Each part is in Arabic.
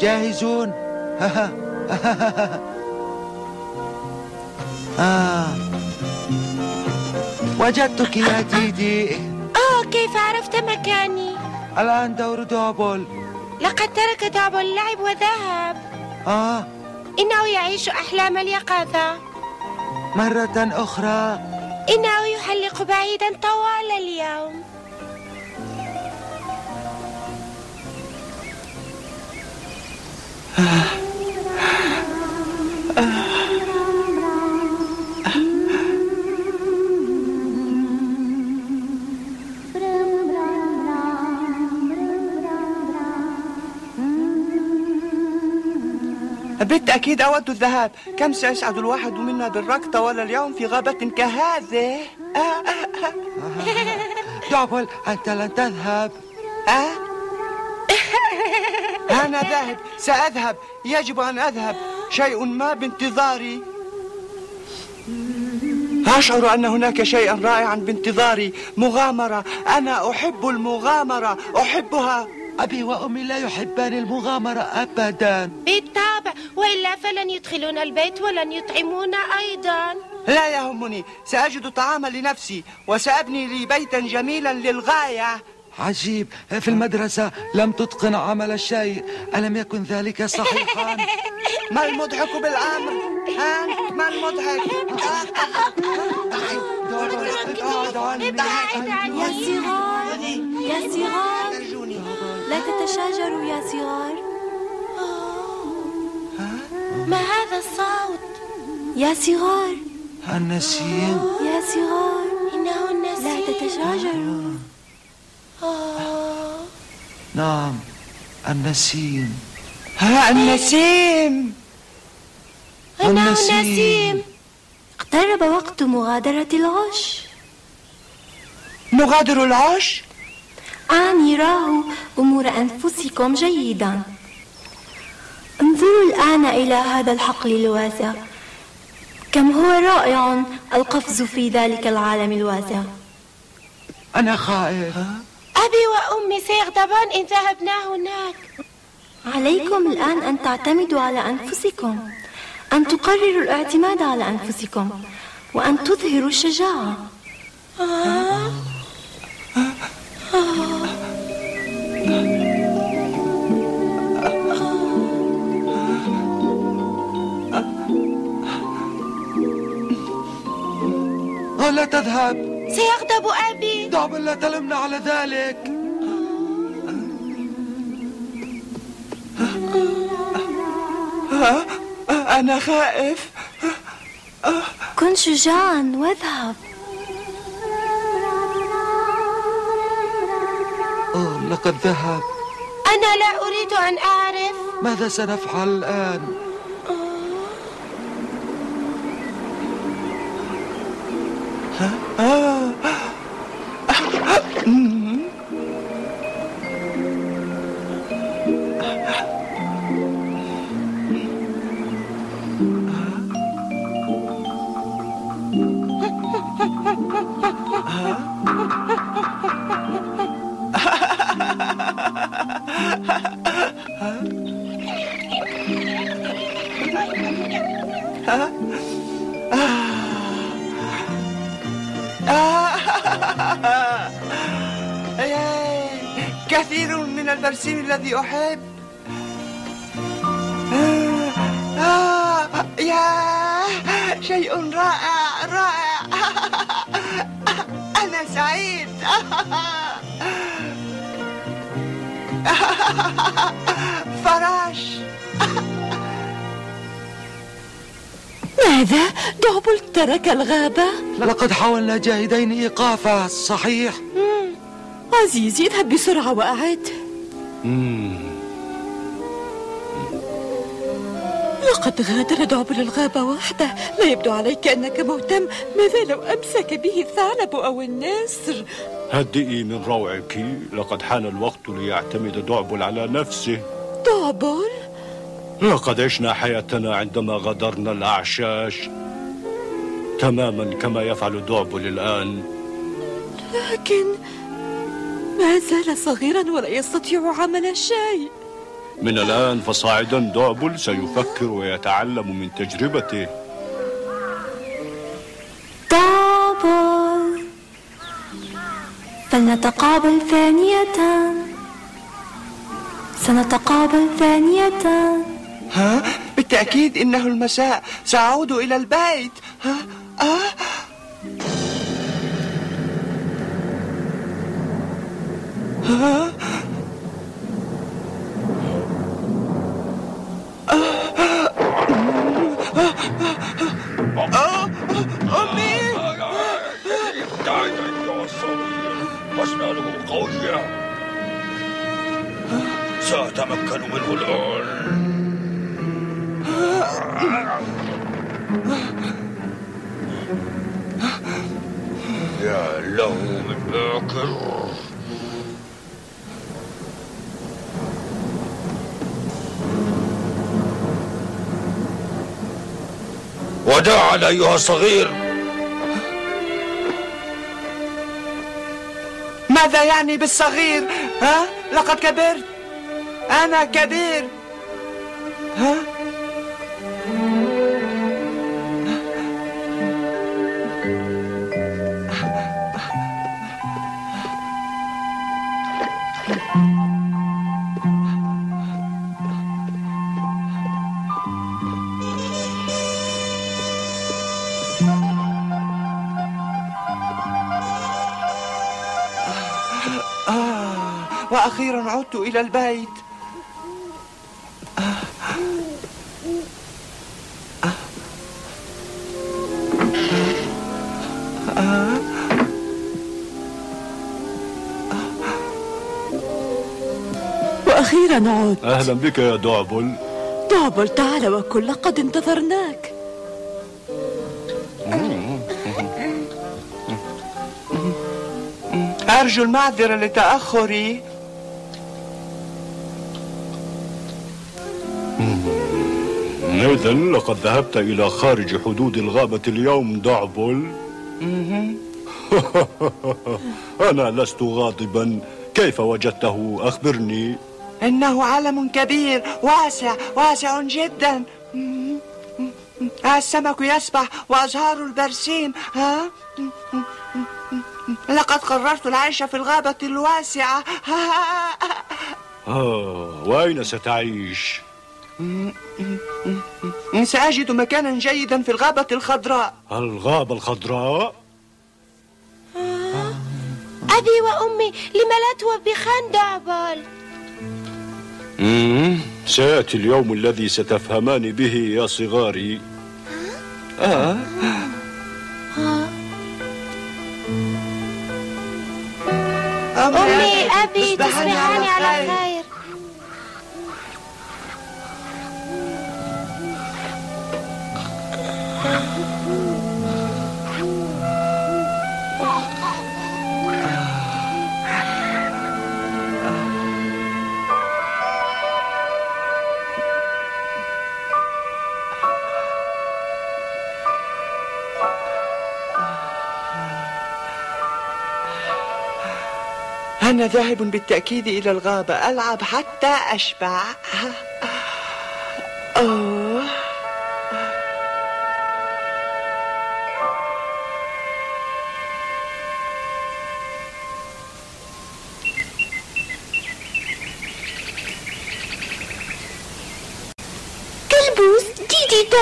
جاهزون. آه. وجدتك يا ديدي. أوه كيف عرفت مكاني؟ الآن دور دوبل لقد ترك دعبل اللعب وذهب. آه. إنه يعيش أحلام اليقظة. مرة أخرى. إنه يحلق بعيدا طوال اليوم. بالتأكيد أود الذهاب كم سيسعد الواحد منا بالركض طوال اليوم في غابة كهذه آه آه آه. دوبل أنت لن تذهب آه. أنا ذاهب سأذهب. يجب أن أذهب. شيء ما بانتظاري. أشعر أن هناك شيئا رائعا بانتظاري. مغامرة. أنا أحب المغامرة. أحبها. أبي وأمي لا يحبان المغامرة أبدا. بالطبع. وإلا فلن يدخلون البيت ولن يطعمونا أيضا. لا يهمني. سأجد طعاما لنفسي وسأبني لي بيتا جميلا للغاية. عجيب في المدرسة لم تتقن عمل الشيء ألم يكن ذلك صحيحا ما المضحك بالأمر أنت ما المضحك يا صغار يا صغار لا تتشاجروا يا صغار ما هذا الصوت؟ يا صغار النسيم يا صغار إنه لا النسيم تتشاجروا آه. نعم النسيم. ها النسيم. إنه النسيم. اقترب وقت مغادرة العش. نغادر العش؟ أعني راهوا أمور أنفسكم جيدا. انظروا الآن إلى هذا الحقل الواسع. كم هو رائع القفز في ذلك العالم الواسع. أنا خائف. أبي وأمي سيغضبان إن ذهبنا هناك عليكم الآن أن تعتمدوا على أنفسكم أن تقرروا الاعتماد على أنفسكم وأن تظهروا الشجاعة آه، لا تذهب سيغضب أبي. دوبل لا تلمنا على ذلك. أنا خائف. كن شجاعا واذهب. أوه لقد ذهب. أنا لا أريد أن أعرف. ماذا سنفعل الآن؟ ياي، شيء رائع رائع. أنا سعيد. فراش. ماذا؟ دعبل ترك الغابة؟ لقد حاولنا جاهدين إيقافه صحيح. عزيزي اذهب بسرعة وأعد. لقد غادر دعبل الغابة وحده. لا يبدو عليك أنك مهتم. ماذا لو أمسك به الثعلب أو النسر؟ هدئي من روعك. لقد حان الوقت ليعتمد دعبل على نفسه. دعبل؟ لقد عشنا حياتنا عندما غادرنا الأعشاش تماما كما يفعل دعبل الآن. لكن ما زال صغيرا ولا يستطيع عمل شيء. من الآن فصاعدا دعبل سيفكر ويتعلم من تجربته. دابل. فلنتقابل ثانية. سنتقابل ثانية. ها؟ بالتأكيد إنه المساء. سأعود إلى البيت. ها؟ آه. ها؟ وداعا أيها الصغير. ماذا يعني بالصغير؟ ها؟ لقد كبرت. أنا كبير. ها؟ وأخيرا عدت إلى البيت. وأخيرا عدت. أهلا بك يا دعبل دعبل تعال وكل لقد انتظرناك. أرجو المعذرة لتأخري. إذا لقد ذهبت إلى خارج حدود الغابة اليوم دعبل. أنا لست غاضبا. كيف وجدته؟ أخبرني. إنه علم كبير واسع واسع جدا. السمك يسبح وأزهار البرسيم. ها؟ لقد قررت العيش في الغابة الواسعة. آه وأين ستعيش؟ سأجد مكانا جيدا في الغابة الخضراء. الغابة الخضراء؟ أبي وأمي لم لا توبخان دعبل مم. سيأتي اليوم الذي ستفهمان به يا صغاري. أمي أبي تصبحان على خير. أنا ذاهب بالتأكيد إلى الغابة. ألعب حتى أشبع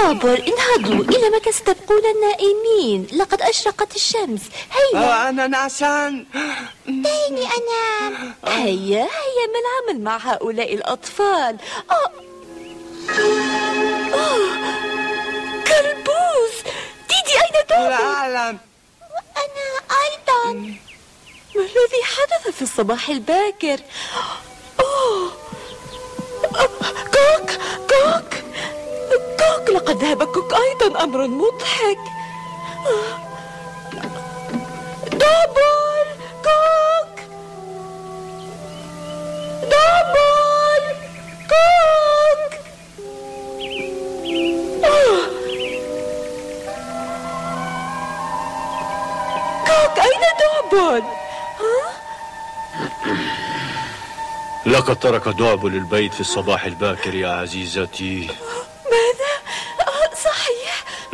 دابر انهضوا إلى ما ستبقون النائمين لقد أشرقت الشمس. هيا. آه، أنا نعسان. دعيني أنام. هيا هيا ما العمل مع هؤلاء الأطفال؟ آه. آه. كلبوس ديدي أين لا دابر أعلم. أنا أيضا. ما الذي حدث في الصباح الباكر؟ أوه. كوك كوك. كوك لقد ذهب كوك أيضا أمر مضحك دبل كوك دبل كوك. كوك أين؟ ها؟ لقد ترك دعبل البيت في الصباح الباكر يا عزيزتي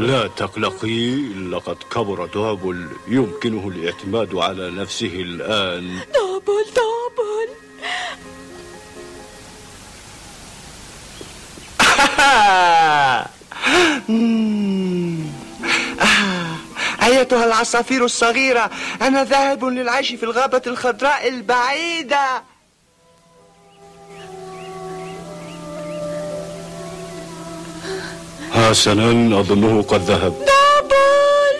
لا تقلقي لقد كبر دعبل يمكنه الاعتماد على نفسه الآن مم. آه. أيتها العصافير الصغيرة أنا ذاهب للعيش في الغابة الخضراء البعيدة حسنا أظنه قد ذهب. دعبل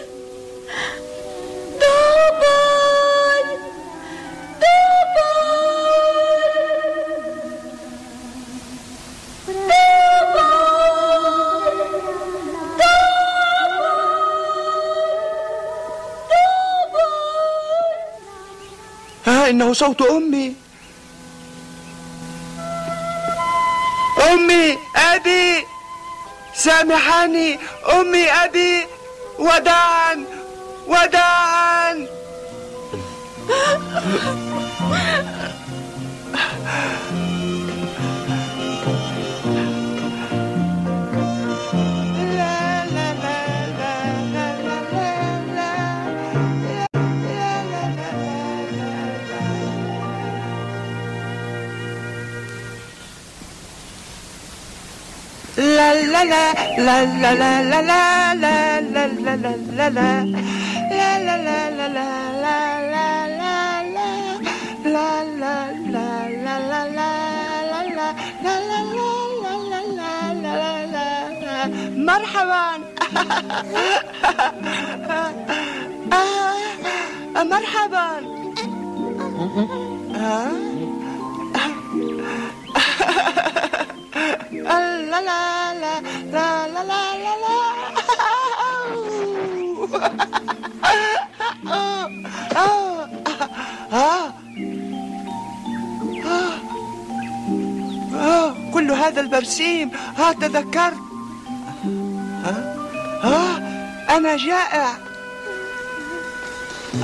دعبل ها إنه صوت أمي. أمي أبي. سامحني أمي أبي وداعا وداعا. لا لا لا لا لا لا لا لا لا لا لا لا لا لا لا لا لا لا مرحبا آه، مرحبا لا لا لا لا لا لا لا لا كل هذا البرسيم ها تذكرت ها ها أنا جائع.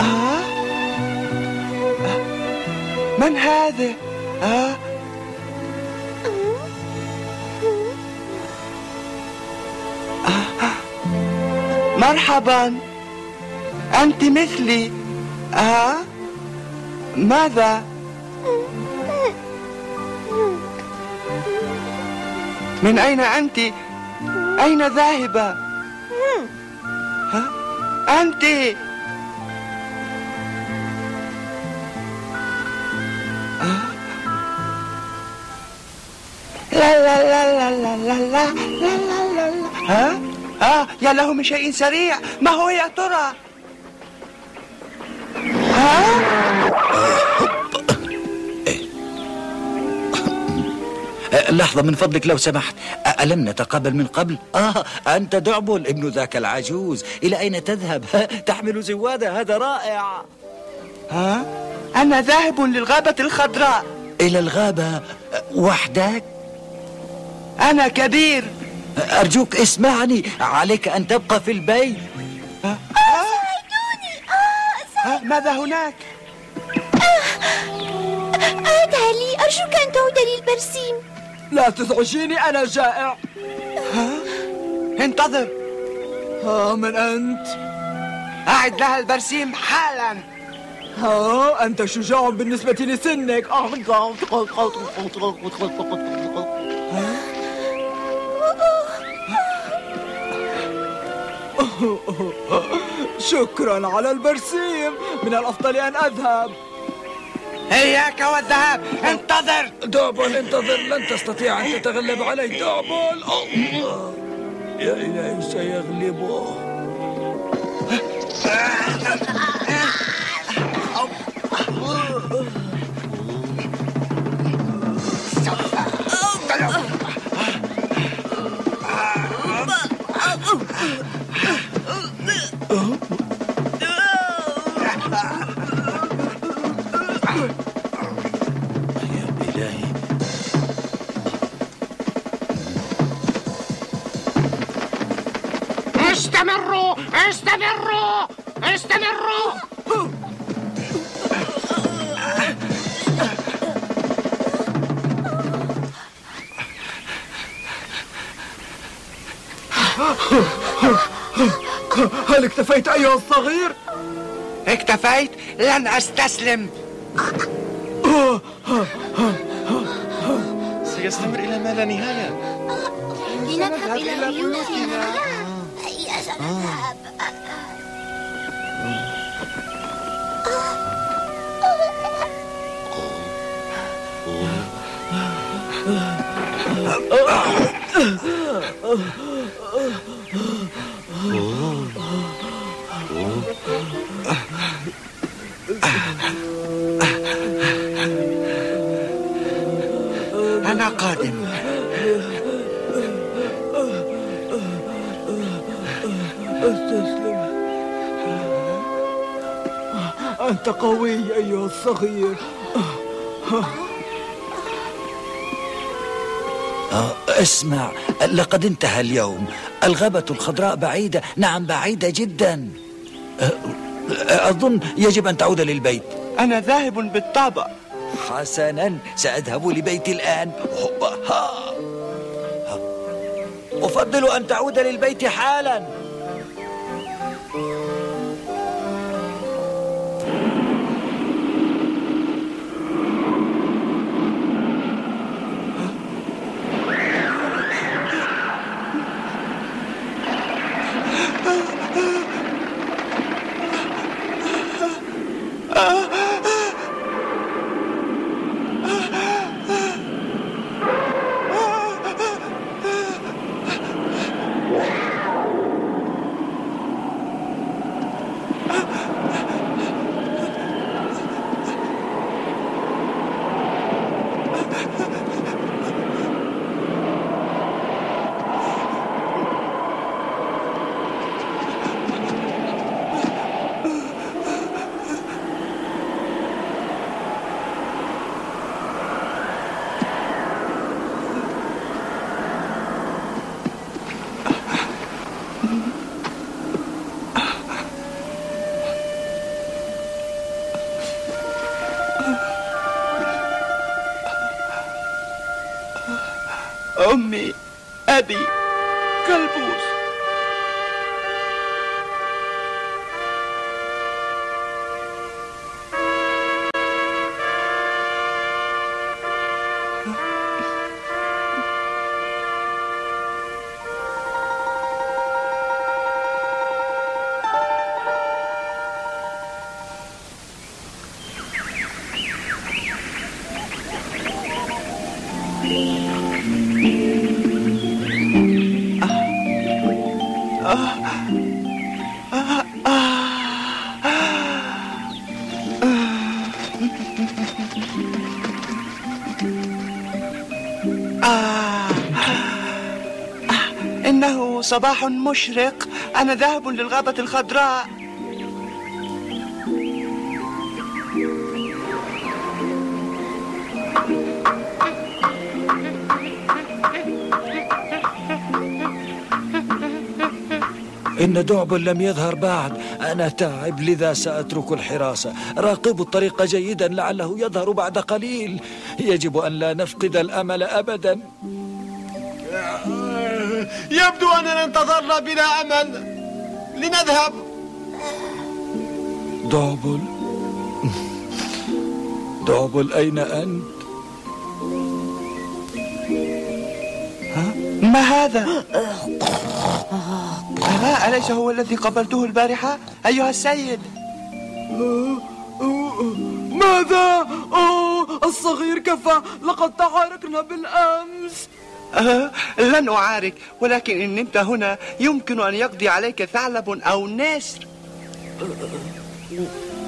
آه. من هذا آه. مرحبا أنت مثلي آه ماذا من أين أنت أين ذاهبة ها؟ أنت آه؟ لا لا لا لا لا لا لا لا لا لا ها آه يا له من شيء سريع. ما هو يا ترى؟ ها؟ أه، لحظة من فضلك لو سمحت. أ- ألم نتقابل من قبل؟ آه أنت دعبل ابن ذاك العجوز. إلى أين تذهب؟ تحمل زوادة هذا رائع. ها؟ أنا ذاهب للغابة الخضراء. إلى الغابة أه، وحدك؟ أنا كبير. أرجوك اسمعني عليك أن تبقى في البيت؟ ها؟ ماذا هناك عادها لي أرجوك أن تعود لي البرسيم لا تزعجيني أنا جائع انتظر ها من أنت؟ أعد لها البرسيم حالا ها أنت شجاع بالنسبة لسنك شكرا على البرسيم. من الأفضل أن أذهب. إياك والذهاب. انتظر. دعبل انتظر. لن تستطيع أن تتغلب علي. دعبل الله. يا إلهي سيغلبه. ¡Este perro! ¡Este perro! ¡Este perro! اكتفيت أيها الصغير؟ اكتفيت؟ لن أستسلم. سيستمر إلى ما لا نهاية؟ لنذهب إلى بيوتنا. هيا سنذهب أنا قادم. استسلم أنت قوي أيها الصغير. آه، اسمع لقد انتهى اليوم. الغابة الخضراء بعيدة. نعم بعيدة جدا. أظن يجب أن تعود للبيت. أنا ذاهب بالطابع حسنا سأذهب لبيتي الآن. أفضل أن تعود للبيت حالا. أمي أبي كلبوس إنه صباح مشرق. أنا ذاهب للغابة الخضراء. إن دعبل لم يظهر بعد. أنا تعب لذا سأترك الحراسة راقبوا الطريق جيدا لعله يظهر بعد قليل. يجب أن لا نفقد الأمل أبدا. يبدو أننا انتظرنا بلا أمل. لنذهب. دعبل دعبل أين أنت؟ ما هذا؟ ألا أليس هو الذي قبلته البارحة؟ أيها السيد ماذا؟ أوه الصغير كفى لقد تعاركنا بالأمس أه لن أعارك ولكن إن نمت هنا يمكن أن يقضي عليك ثعلب أو نسر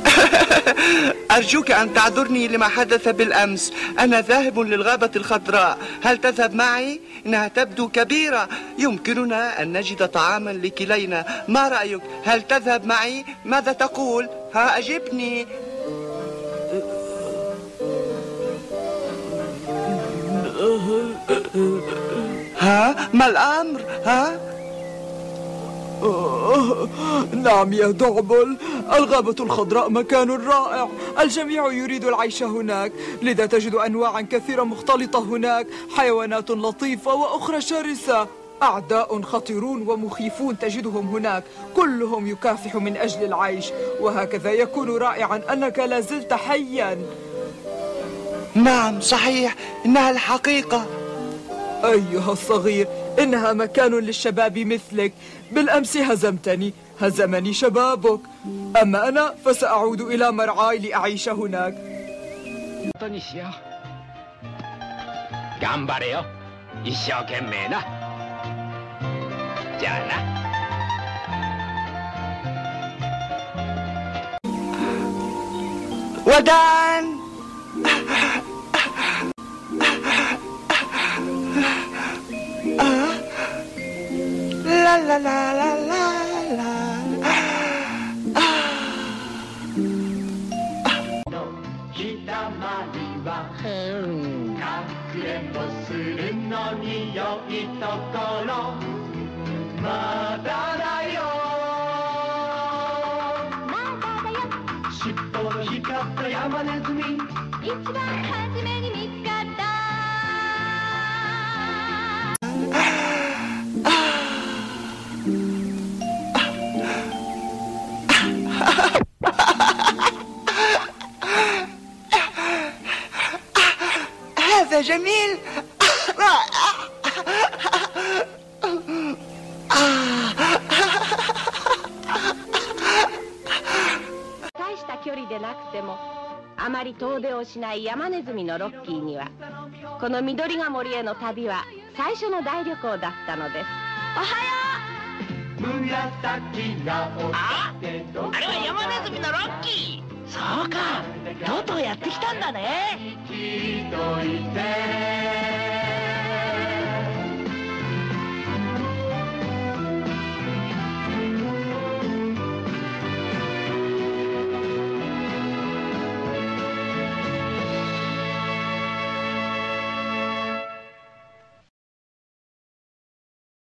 أرجوك أن تعذرني لما حدث بالأمس أنا ذاهب للغابة الخضراء هل تذهب معي؟ إنها تبدو كبيرة يمكننا أن نجد طعاما لكلينا ما رأيك؟ هل تذهب معي؟ ماذا تقول؟ ها أجبني ها ما الأمر؟ ها؟ نعم يا دعبل الغابة الخضراء مكان رائع الجميع يريد العيش هناك لذا تجد أنواعا كثيرة مختلطة هناك حيوانات لطيفة وأخرى شرسة أعداء خطيرون ومخيفون تجدهم هناك كلهم يكافح من أجل العيش وهكذا يكون رائعا أنك لا زلت حيا. نعم صحيح إنها الحقيقة. أيها الصغير إنها مكان للشباب مثلك بالأمس هزمتني هزمني شبابك. أما أنا فسأعود إلى مرعاي لأعيش هناك. こ لا لا لا لا لا لا هذا でなくてもあまり遠出をしない山ネズミのロッキーにはこの緑が森への旅は最初の大旅行だったのです。おはよああれは山ネズミのロッキー。そうか。とうとうやってきたんだね